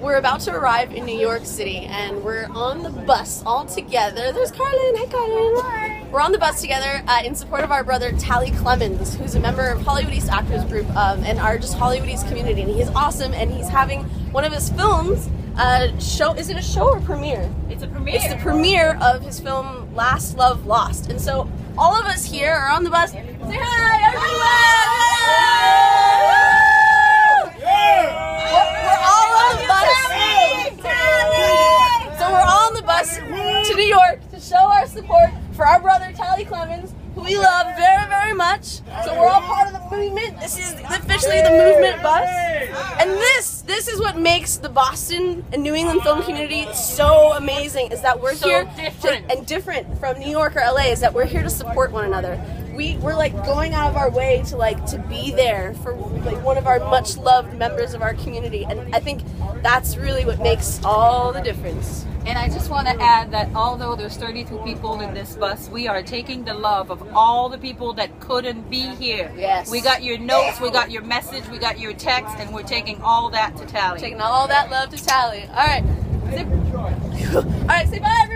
we're about to arrive in New York City, and we're on the bus all together. There's Carlin. Hi, Carlin. Hi. We're on the bus together uh, in support of our brother Talli Clemons, who's a member of Hollywood East Actors Group um, and our just Hollywood East community. And he's awesome, and he's having one of his films. Uh, show is it a show or premiere? It's a premiere. It's the premiere of his film Last Love Lost, and so all of us here are on the bus. Say hi, to to show our support for our brother Talli Clemons, who we love very, very much. So we're all part of the movement. This is officially the movement bus. And this, this is what makes the Boston and New England film community so amazing. Is that we're So here different. To, and different from New York or LA. Is that we're here to support one another. We we're like going out of our way to like to be there for like one of our much loved members of our community, and I think that's really what makes all the difference. And I just want to add that although there's 32 people in this bus, we are taking the love of all the people that couldn't be here. Yes. We got your notes, we got your message, we got your text, and we're taking all that to Talli. Taking all that love to Talli. All right. Say, all right. Say bye.